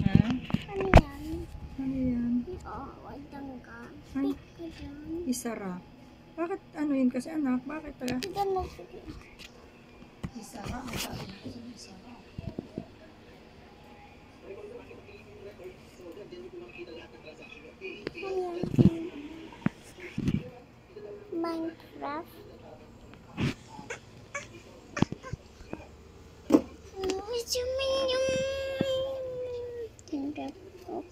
Ha? Ano yan? Ano yan? Oo, wag. Isara. Bakit ano yun kasi anak? Bakit ah? Sige. Isara? Sa isara.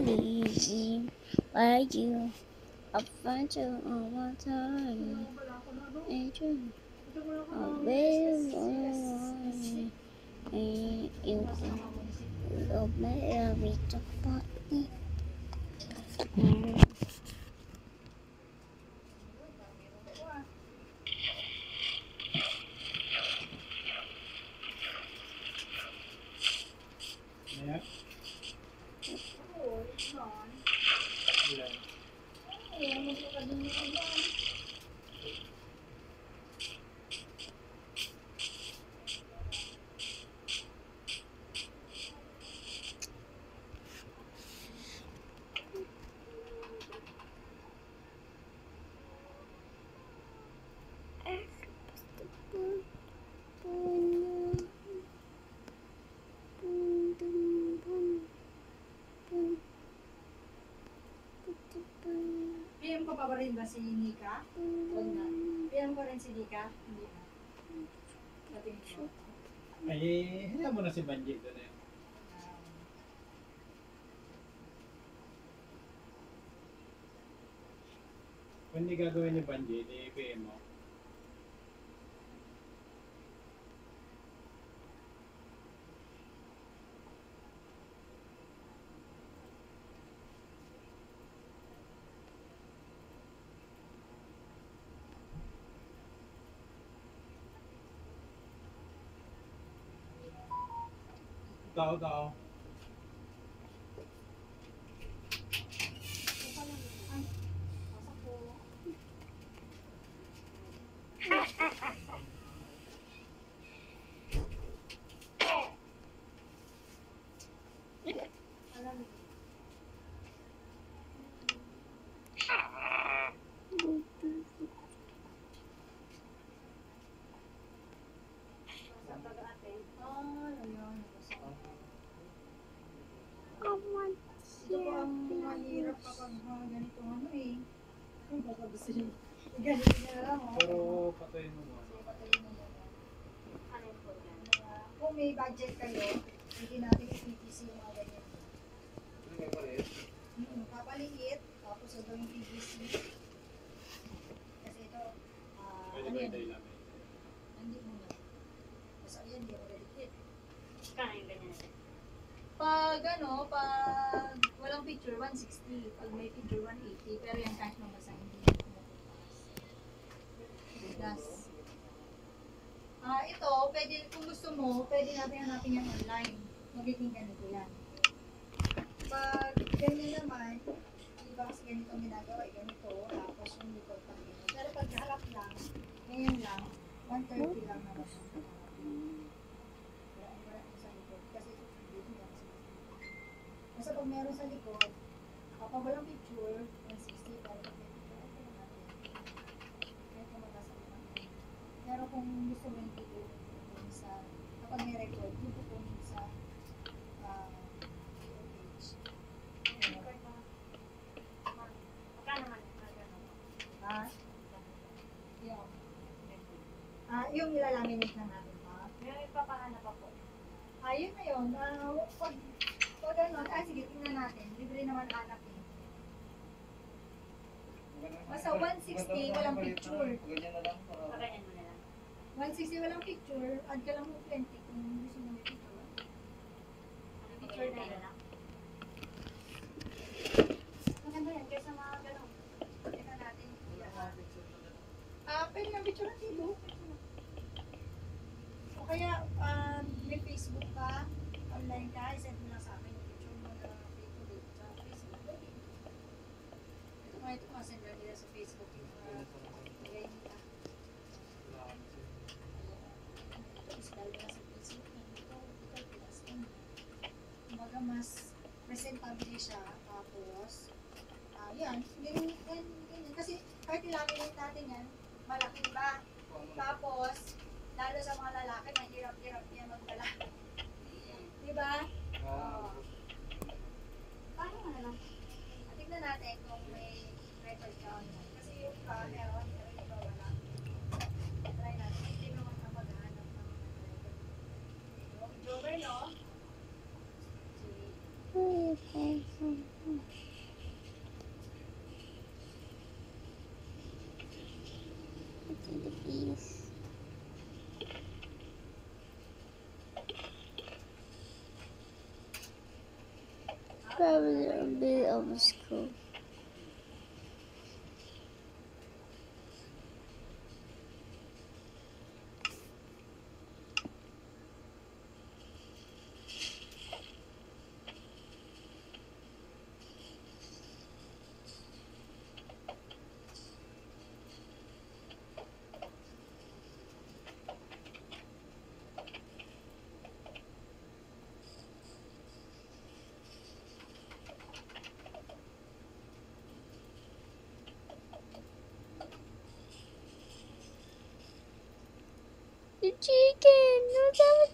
uneasy by you. I'll find you on my time. And you, I'll be warning. And you, me. PM ko pa ba rin ba si Nika? Huwag na. PM ko rin si Nika? Hindi na. Natingin ko. Ay, hila mo na si Banji doon eh. Kung hindi gagawin ni Banji, di PM mo. 糟糕。Pero patayin mo muna. Mo. Kung may budget kayo, hindi natin i-PVC yung mga ganyan. Hmm, papaliit, tapos ito yung PVC. Kasi ito, Pwede ano yan? namin? Hindi muna. Kasi ayan, di ako delicate. Pag ano, pag walang picture, 160. Pag may picture, 180. Pero yung kahit mabasa, hindi na pumupupas. Bigas. Ah, ito, pwede, kung gusto mo, pwede natin hanapin yan online. Magiging ganito yan. Pag ganyan naman, di ba kasi ganito ginagawa, eh, ganito, tapos yung likod pang ganito. Pero pag harap lang, ngayon lang, 130 lang naman. Likod. Kasi pag meron sa likod, kapag walang kung gusto mo yung video sa, kapag may record, yung sa uh, page. Ah, yung ilalaminate na natin, ha? Meron ipapahanap ako. Ah, yun na yun. Ah, pag, pag ano, ah, sige, tingnan natin. Libre naman anak eh. Basta 160, walang picture. Ganyan na lang. 160 walang picture, add ka lang ng 20 kung gusto mo may picture. Picture na lang. Maganda yan, kaysa mga gano'n. Tingnan natin. Ah, pwede nga picture ng tito. O kaya, um, may Facebook ka, online ka, isend mo lang sa akin picture mo na Facebook. Ito nga, ito nga, send lang nila sa Facebook yung uh, lagay nila. Tapos dahil ka sa Facebook, ito, ito, pilas ka na. Kumbaga, mas presentable siya. Tapos, ah, yan, ganyan, ganyan. Kasi, kahit ilaminate natin yan, malaki, ba? Tapos, lalo sa mga lalaki, mahirap-hirap yan magdala. Di ba? Oo. Paano nga lang? Tignan natin Probably a bit of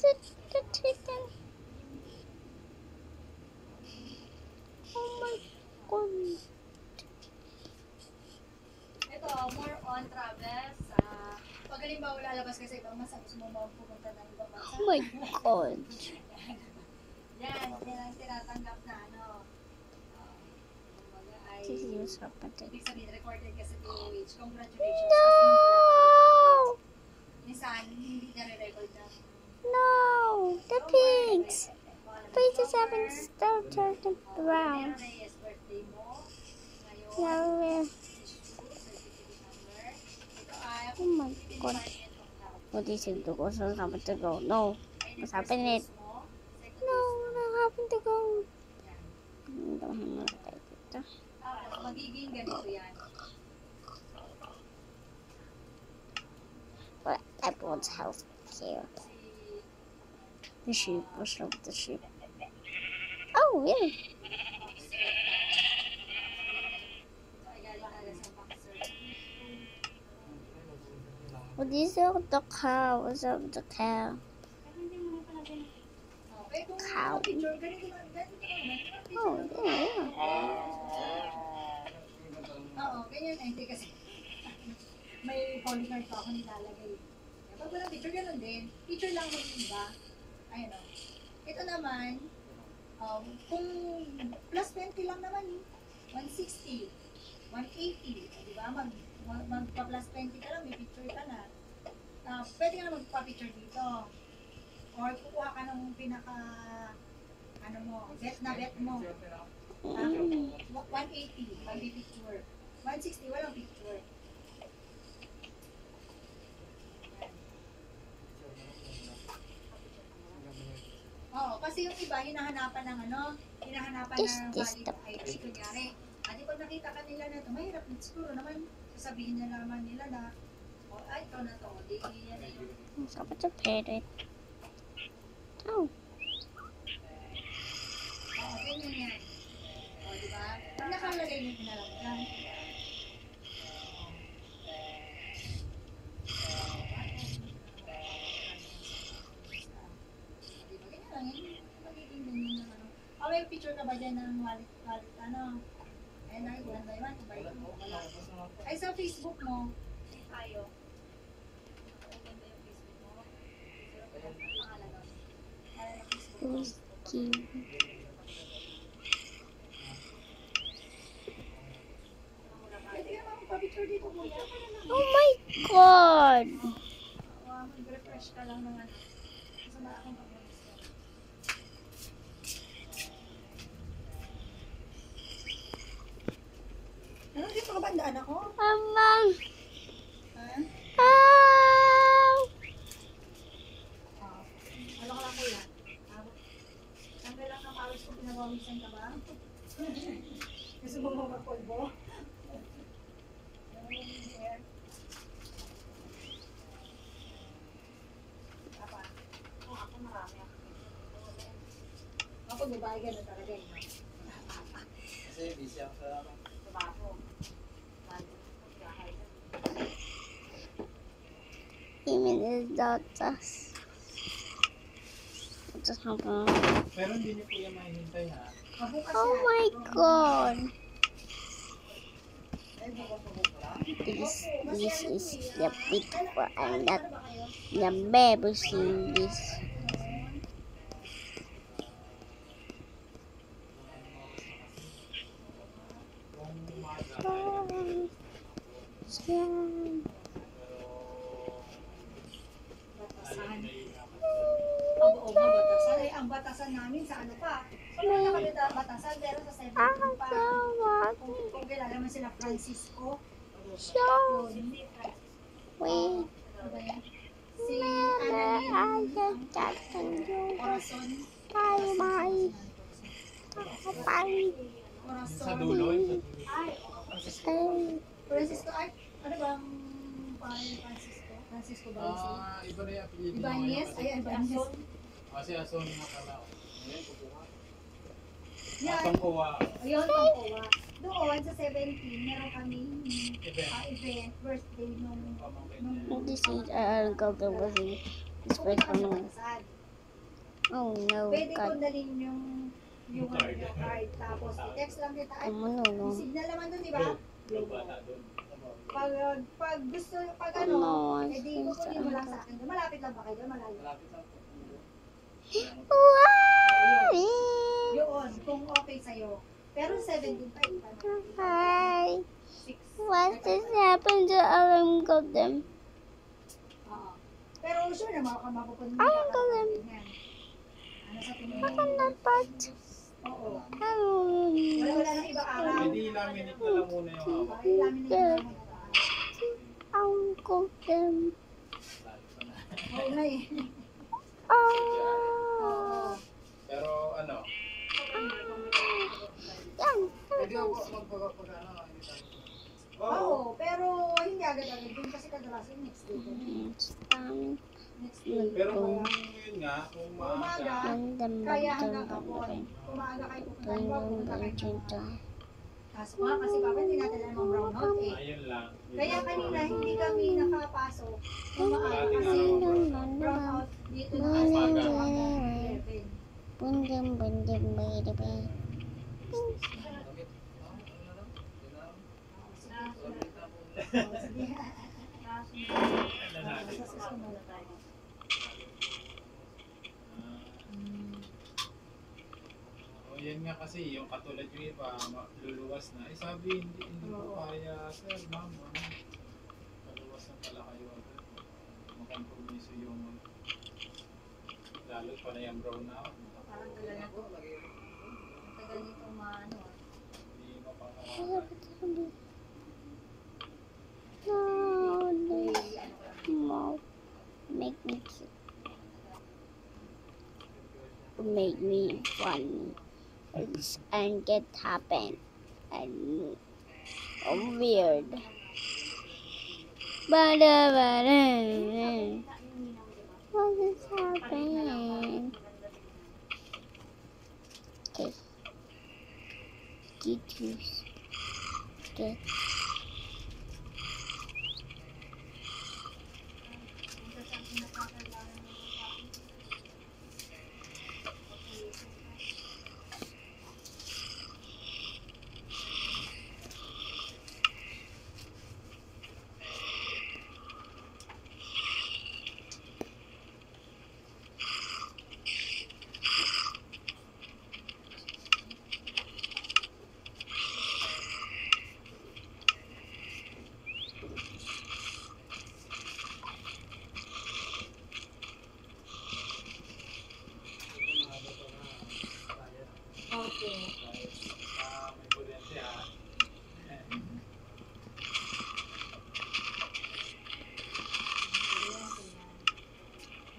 the, the chicken. Oh my god. Ito, more on travel sa... Pag halimbawa lalabas ka sa ibang bansa, gusto mo ba pumunta ng ibang bansa? Oh my god. Yan, yan ang tinatanggap na ano. Uh, is so pathetic. Ibig sabihin, recorded ka sa DOH. Congratulations. No! Minsan, hindi na re-record na. No! The pigs! Pigs haven't started to brown. Meron na yes, birthday mo. Ngayon, Yeah, well, issue, certificate number. Ito ay... oh my god. What is it? Go so happened to go. No. What's happening? No, what happened to go? Don't have my data. Tapos, magiging ganito yan. But everyone's house here. The sheep. What's up with the sheep? Oh, yeah. What is up with the cow? What's up the cow? Cow. Oh, yeah, yeah. Oo, ganyan. Ay, hindi kasi. may holy card pa ako nilalagay. Pag walang picture, ganun din. Picture lang kung iba. Ayun o. Ito naman, um, kung plus 20 lang naman eh. 160, 180, di ba? Mag, mag, magpa-plus 20 ka lang, may picture ka na. Ah, pwede ka na magpa-picture dito. Or kukuha ka ng pinaka, ano mo, bet na bet mo. Ah, 180, magbi-picture. 160, walang picture. Oo, kasi yung iba, hinahanapan ng ano, hinahanapan This- ng this valid the ID. Kunyari, adi pag nakita ka nila na ito, mahirap din siguro naman, sasabihin na naman nila na, oh, ay, ito na to, di yan na What's up with the parrot? Oh, Oo, ganyan yan. O, di ba? Pag nakalagay mo na lang dyan. Di ba? Ganyan lang yun. Magiging ganyan lang ano. Ah, may picture ka ba dyan ng wallet, wallet ano? Ayun na, one by one, two by two. Ay, sa Facebook mo, tayo. Naman kuya. Oh my God! Mag-refresh ka lang ng ano. Masama akong bandaan ako? Amang! Ha? Ah! Ah, ano ka lang kuya? Tanggal lang ang pawis ko pinawawisan ka ba? Gusto mo? Oh, marami ako. Ako babae ganun talaga eh. Kasi busy ako sa Trabaho. Even his daughters. What just happened? Pero hindi niyo po yan mahihintay ha. Mabukas Oh yan. my God! Ay, bukas mo bukas. This, this is the beautiful and that Ano ba kayo? the baby seeing this. Kung umaga, Swan. Swan. Batasan. may Oo, oo, batasan. Ay, ang batasan namin sa ano pa. Sa mga kami na batasan, pero sa 17 Ah, pa. so Kung, kung kilala mo sila Francisco, Show yun. me. Ano ba yan? Si Never I Annalyn get that and Corazon. Bye bye. Bye. sa dulo, yung sa dulo. Ay, Hey. Francisco, ay, ano bang pangalan ni Francisco? Francisco ba? Ah, iba na yung apelido. Ibanez? Ay, Ibanez. Kasi aso na pala. Ngayon, kukuha. Yan. Atong kuha. Ayun, pangkuha. Doon sa 17, meron kami Event. uh, event, birthday nung Pamangkin nung niya. This is uh, golden was in this way pupunta for kami sa no. kasal. Oh no, Pwede ko God. dalhin yung yung Card. card. Yung card. Tapos i-text lang kita. Ay, Um, no, no. may signal naman doon, di ba? Bata doon. Pag, pag gusto, pag No, ano, I edi think kukunin mo lang sa akin. Malapit lang ba kayo? Malayo. Wow! Yun, kung okay sa'yo. Pero 17 pa, na. Hi. 6. What just happened to Alan Golden? Oo. Pero sure na maka mapupunta Ay, ka ang galing. That part. Oo. Wala nang iba araw. Pwede laminate na lang muna yung. Lalo pa na. Oo na eh. Oh. Pero ano, Yan. pwede ako magpag ano, hindi. Oo, pero hindi agad-agad din kasi kadalasan Next day. Pero kung yun nga, kung maaga, Umaga, kaya hanggang hapon. random. Kumaga kayo pupunta? Random, Pupunta kayo. Kaso nga, kasi papa hindi natin alam ang eh. ayun lang. Kaya kanina hindi kami nakapasok. Dating kasi araw. brown out dito na Umaga. 11. Bundem, bundem, baby, baby. Sige. Ano tayo. O yan nga kasi, yung katulad yung iba, ma- luluwas na. Eh sabi, hindi, hindi ko kaya, sir, ma'am, ano, luluwas na pala kayo agad. Makompromiso yung, lalo pa na yung brown ako. Parang tagal na to. Tagal nitong maano ah. Hindi mapaka- No, no, May ano no. Make me cute. Make me funny. It's- And get happen. And oh, weird. Bada. What is happening? Okay. Get juice. Get Opo. Kahit sa may kuryente ha. Eh,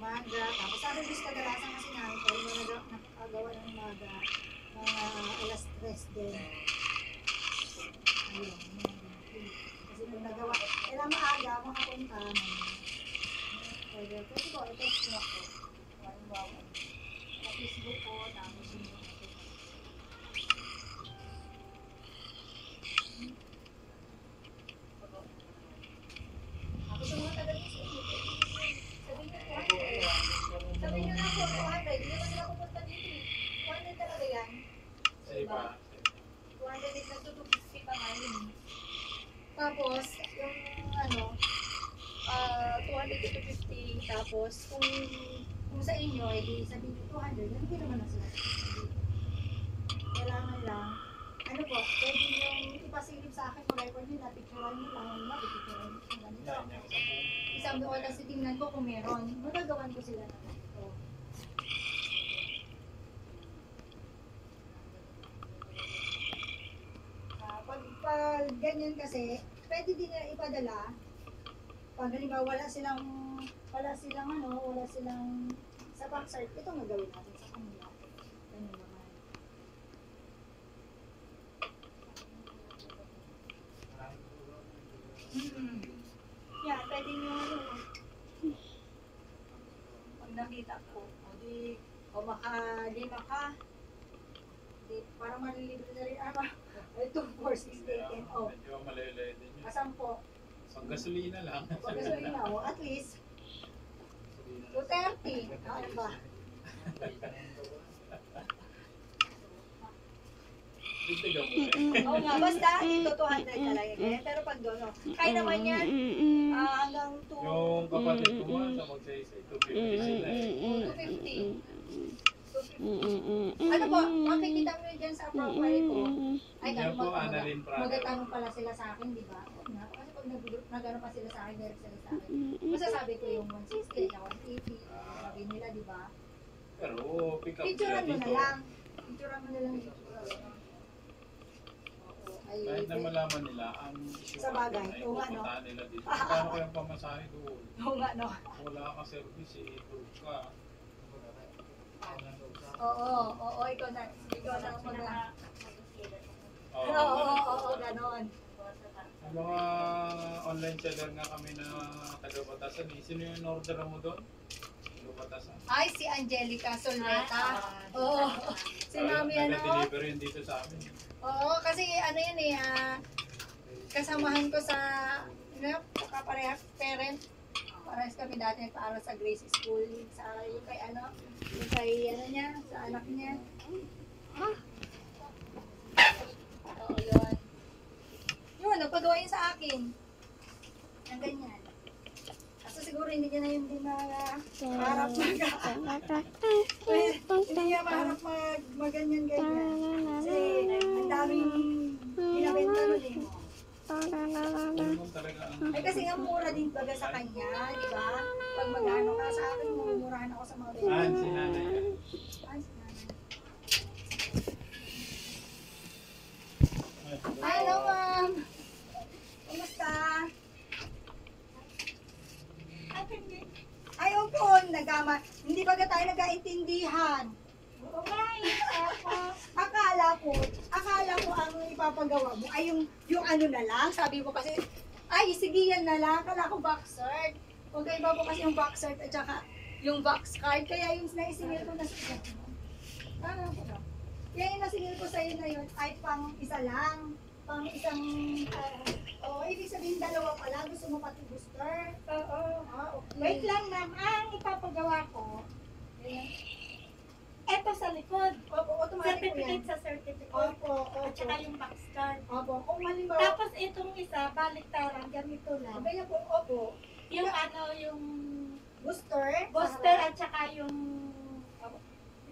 Maga. Tapos sabi bis kadalasan kasi namin ko, yung mga nakagawa ng maga, mga alas 3 din. Ayun. Kasi kung nagawa, kailangan maaga, makapunta. Pwede. Kasi po, ito po ako. Halimbawa, sa Facebook ko, tapos yung Tapos yung mga taga-Facebook, sabihin niyo po, sabi niyo na po, 200. Hindi naman sila pupunta dito. eh. 200 talaga yan. Sa iba. 200 din nagtutupi pa nga yun. Tapos, yung ano, ah 200 to 250. Tapos, kung, kung sa inyo, edi sabihin niyo 200, hindi naman na sila. Kailangan lang, ano po, pwede yung ipasilip sa akin, kung record nyo na, picturean nyo lang, ano, picturean nyo ganito. Isang doon kasi tingnan ko kung meron. Magagawan ko sila ng ito. Ah, pag, pag ganyan kasi, pwede din na ipadala. Pag halimbawa wala silang, wala silang ano, wala silang sa backside, ito ang gagawin natin sa kanila. Ganun naman. Mm-mm. Yan, pwede nyo ano. Pag nakita ko, o di, o maka, di maka, di, parang malilibre na rin, ano, ito, 4, 6, 8, 10, o, Medyo malayo-layo din yun. kasampo, Pang gasolina lang. pag gasolina, o, at least, 230, ano ba? Oo nga, basta, ito 200 talaga, kaya, pero pag doon, o, kaya naman yan, ah, hanggang 2, Yung kapatid ko nga sa magsaysay, 250 sila eh. 250. 250. Ano po, makikita mo yun dyan sa profile ko. Ay, Yan ganun po, mag- Annalyn Prado. Magatanong pala sila sa akin, di ba? Oo nga, nagano pa sila sa akin, direct sila sa akin. Masasabi ko yung 160 na 180, sabi nila, di ba? Pero pick up Picturean mo na lang. Picturean mo na lang yung itsura. Oo, ay, Kahit na malaman nila, ang issue Sa bagay, ay oo nga, no? pupuntahan nila dito. Paano kayang pamasahe doon? Oo nga, no? Wala ka service eh, ito ka. Oo, oo, ikaw na, ikaw na ako na. Oo, Oo, oo, oo, oo, ganon. Ang mga online seller nga kami na taga-batasan eh. Sino yung order mo doon? Taga-batasan. Ay, si Angelica Soleta. Oo, si Mami ano. Nag-deliver yun dito sa amin. Oo, kasi ano yun eh, ah, kasamahan ko sa, ano, kaparehas parent. Parehas kami dati nagpaaral sa Grace School, sa yung kay ano, yung kay ano niya, sa anak niya. Oo, yun. Yun, nagpagawa yun sa akin. Ang ganyan. Kaso siguro hindi niya na yung di maharap mag hindi niya maharap mag maganyan-ganyan. Kasi ang daming pinabenta nun eh. Ay kasi nga mura din baga sa kanya, di ba? Pag magano ka sa akin, mumurahan ako sa mga Ah, benta. si nanay ka. Ay, si nanay. Ay, Hello, ma'am. Kumusta? Ay, opo, nagama. Hindi baga tayo nagkaintindihan. akala ko, akala ko ang ipapagawa mo ay yung, yung ano na lang. Sabi mo kasi, ay, sige yan na lang. Akala ko box cert. Huwag kayo iba kasi yung box cert at saka yung box card. Kaya yung naisingil ko na sa Ano ko ba? Kaya yung nasingil ko sa'yo na yun ay pang isa lang. Pang isang, uh, oh, ibig sabihin dalawa pala. Gusto mo pati booster. Oo. Ah, okay. Wait lang ma'am, ang ipapagawa ko, eto sa likod. Opo, automatic po yan. Certificate sa certificate. Opo, opo. At saka yung box card. Opo, kung halimbawa, Tapos itong isa, baliktaran, ganito lang. Kaya po, opo, Yung ano, yung booster. booster at saka yung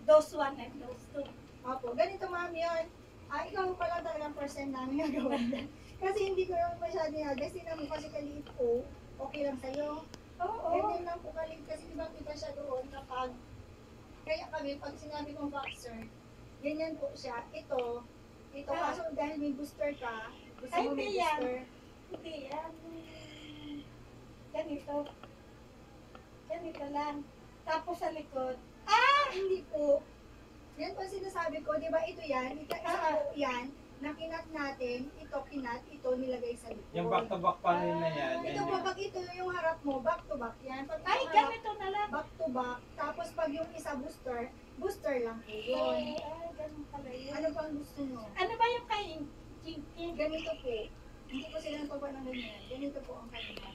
dose 1 and dose 2. Opo, ganito ma'am yun. Ah, ikaw pa lang talagang person namin nagawa yan. Kasi hindi ko naman masyado yung Kasi mo kasi kaliit ko. Okay lang sa'yo. Oo. Ganyan lang po kaliit kasi ibang iba siya doon kapag kaya kami, pag sinabi kong boxer, Ganyan po siya. Ito, ito Ah. kaso dahil may booster ka, gusto Ay, mo may hindi yan. booster. Hindi yan. Ganito. Ganito lang. Tapos sa likod. Ah, hindi po. Yan po ang sinasabi ko, di ba ito yan, ito, Ah. po yan, na kinat natin, ito kinat, ito nilagay sa likod. Yung back to back panel na yan, Ito po, yung pag ito yung harap mo, back to back yan. Pag Ay, harap, ganito na lang. back to back. Tapos pag yung isa booster, booster lang po yun. Ay, ay, ganun pala yun. Ano pang gusto nyo? Ano ba yung kay Jinky? Ganito po. Hindi po sila nagpapa ng ganyan. Ganito po ang kanila.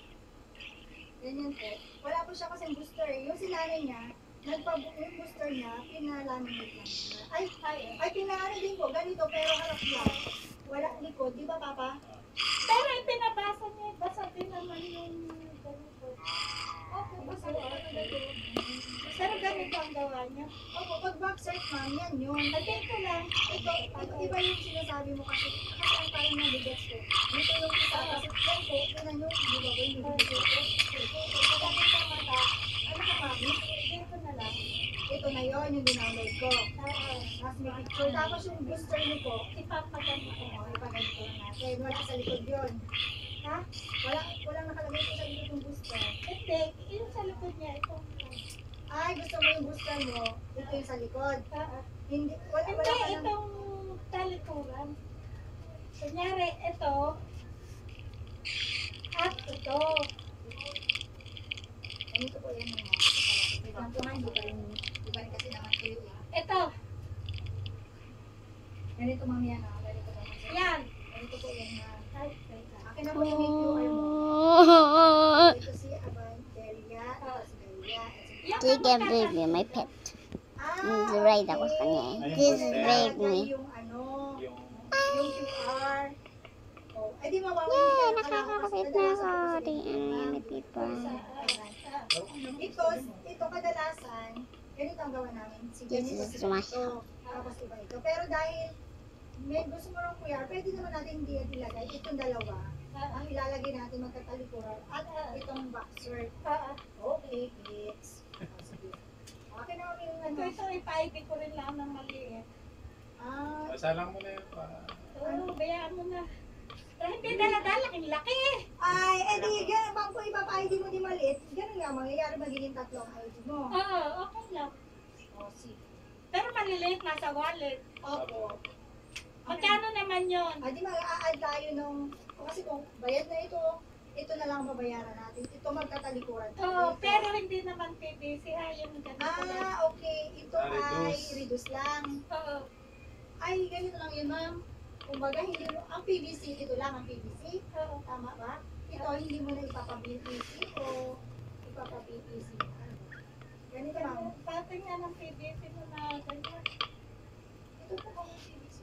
Ganyan po. Wala po siya kasing booster. eh. Yung sinanay niya, nagpa yung booster niya, pinalaminate lang. Ay, Ay, ay pinaano din po. Ganito, pero harap lang. Wala likod. Di ba, Papa? pero ipinabasa niya. Basa din naman yung ganito. Opo, basta po. Ano na? Pero ganito ang gawa niya. Opo, pag back search, ma'am, yan yun. Ay, dito lang. Ito, ito, iba yung sinasabi mo kasi, kasi ang parang nabigats ko. Dito yung isa, kasi yan po, ganun yung, di ba ba yung ko? Sabi ko mata. Ano ka, ma'am? Dito na lang. Ito na yon yung dinownload ko. Tapos may picture. Tapos yung booster niyo po, Ipapagamit ko. ipaganito na natin. Wala sa likod yun. Ha? Wala, walang nakalagay po sa likod yung booster. Hindi. Yung sa likod niya. Ito. Ay, gusto mo yung booster mo, ito yung sa likod. Oo. Hindi, wala, Hindi, wala ka itong talikuran. Kunyari, ito. At ito. Ganito po yan mga. Ganito nga, hindi pa rin, hindi pa rin kasi naman kayo eh. Ito. Ganito ma'am yan ah. Ganito po. Yan. Ganito po yan lang. Akin na po yung mo. Oh, Ito si Abangelia, ito si Delia, at si Yan Take ang a baby, my pet. Right ako sa kanya. Ayun, This baby. Yung ano. Oh, mawawala. Yay, nakakakapit na ako. Di ano ni Pipa. Ito, ito kadalasan, ganito ang gawa namin. This is my ganito. Tapos iba ito. Pero dahil may gusto mo ng QR, pwede naman natin hindi yan ilagay. Itong dalawa, ang ilalagay natin magkatalikuran at itong boxer. Okay, kids. Ah, kami yung ano. Ito, ito, ipa-ID ko rin lang ng maliit. Ah, Pasalang mo na yun pa. Oo, bayaan mo na. Pero hindi dala-dala, ang laki eh. ay, edi, ganun, bang kung ipa-ID mo di maliit, ganun nga, mangyayari magiging tatlong ID mo. Oo, okay lang. Oh, sige. Pero maliliit nasa wallet. Opo. Magkano naman yon? Ah, di mag-a-add tayo nung, o kasi kung bayad na ito, ito na lang ang babayaran natin. Ito magkatalikuran. tayo Oo, dito. pero hindi naman. Ha, yung ganito. Ah, okay. Ito Ah, ay reduce. reduce lang. Oo. Ay, ganito lang yun, ma'am. Kumbaga, hindi mo, ang PVC, ito lang ang PVC. Oo. Tama ba? Ito, hindi mo na ipapa-PVC o ipapa-PVC. Ganito, ma'am. Pati nga ng PVC mo na ganyan. Ito po. Ito, ma'am. PVC.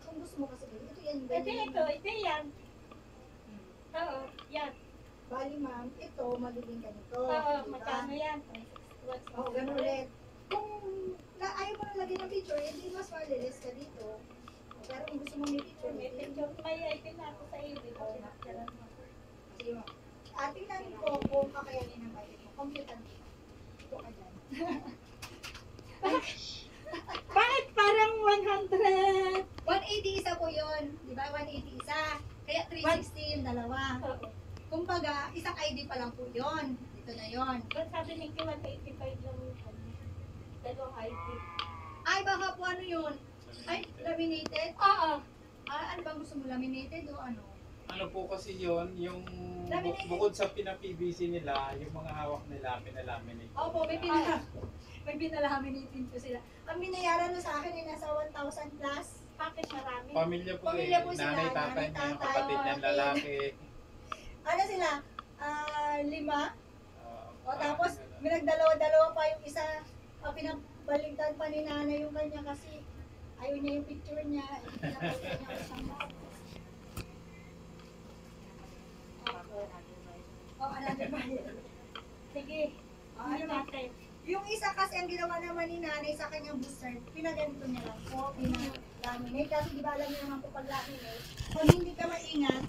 Kung gusto mo kasi, ito yan. Ito, ito, yan. Oo, yan. Bali, ma'am, ito, magiging ganito. Oo, diba? magkano yan? Oo, ganun ulit. Kung na, ayaw mo na lagyan ng picture, hindi mas malilis ka dito. Pero kung gusto mo may picture, May picture, may ID na ako sa iyo? Pinaptiran mo. Sige mo. At tingnan ko kung kakayanin ng budget mo. Computer mo. Ito ka dyan. Bakit parang 100? 180 isa po yun. Di ba? 180 isa. Kaya 360 yung dalawa. Kumbaga, isang ID pa lang po yun. Ito na yun. Ba't sabi ni Kim, 185 lang yung ano, dalawang ID? Ay, baka po ano yun? Ay, laminated? Oo. Ah, ano bang gusto mo? Laminated o ano? Ano po kasi yon yung bu- Laminated. bukod sa pina-PVC nila, yung mga hawak nila, pinalaminate. Opo, may pinala. may pinalaminating po sila. Ang binayaran mo sa akin ay nasa 1,000 plus. Marami? Pamilya po Pamilya eh. po sila, Nanay, tatay nanay, niya, yung tatay, kapatid kapatid. lalaki. Ano sila? Ah, lima. Ah, O tapos, may nagdalawa-dalawa pa yung isa. Uh, pinabaligtad pa ni nanay yung kanya kasi ayaw niya yung picture niya. Eh, niya ko siyang Oh, another bayad. Sige. Oh, Ano natin? Yung isa kasi ang ginawa naman ni nanay sa kanyang booster, pinaganito niya lang po, pinalaminate. Kasi di ba alam niyo naman po pag laminate, kung hindi ka maingat,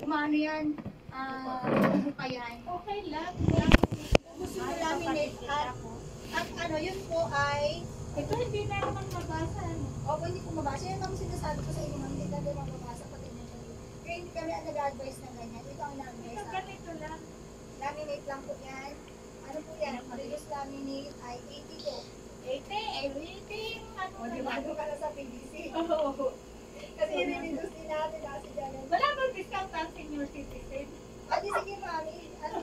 umano yan, uh, pa yan. Okay lang. Gusto mo laminate at At ano, yun po ay, Ito hindi na naman mabasa. ano. opo, hindi ko mabasa. Yan ang sinasabi ko sa inyo, hindi natin mababasa pati na. Kaya hindi kami ang nag-advise ng ganyan. Ito ang nag-advise Ito ganito lang. Laminate lang po yan. Ano po yan? Reduce laminate ay 80 80, everything. O, na di ba? lang. Ano ka na sa? Oo. Kasi i-reduce din natin kasi dyan. Wala bang discount ang senior citizen? Ah, di sige, mami. Ano?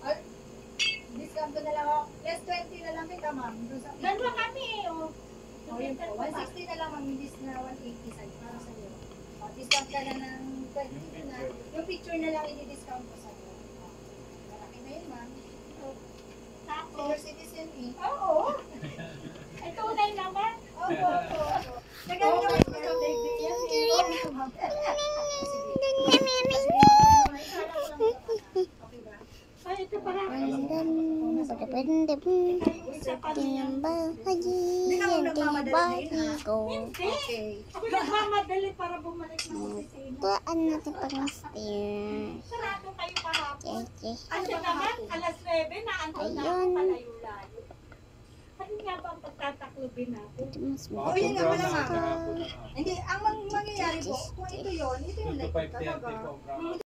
Ah, Discount ko na lang ako. Less 20 na lang kita, ma'am. Dalawa kami eh. Oh. O, yun po. 160 na lang, ma'am. Imbis na 180 sa'yo. Para sa'yo. O, discount ka na ng 20 na. Yung picture na lang i-discount ko sa'yo. O, Malaki na yun, ma'am. Senior citizen eh. oo. Ay, tunay naman. Opo, opo, opo. Nagano naman ko sa baby yan. eh. Opo, ma'am. Okay ba? Ay, ito para. Pandan, padapandam, Isa pa niya. tinambahaji, Hindi ka mo yung nagmamadali tinabahi na. ko. Okay. Ako nagmamadali para bumalik ng opisina. Tuan natin pang stairs. Sarado kayo kahapon. Cheche. Ano naman, alas 9, naandun na ako palayo-layo. Ano nga ba ang mas Baka Oh, yun nga na kahapon na. Hindi, ang mang- mangyayari po, kung ito yon ito yung like 530 talaga.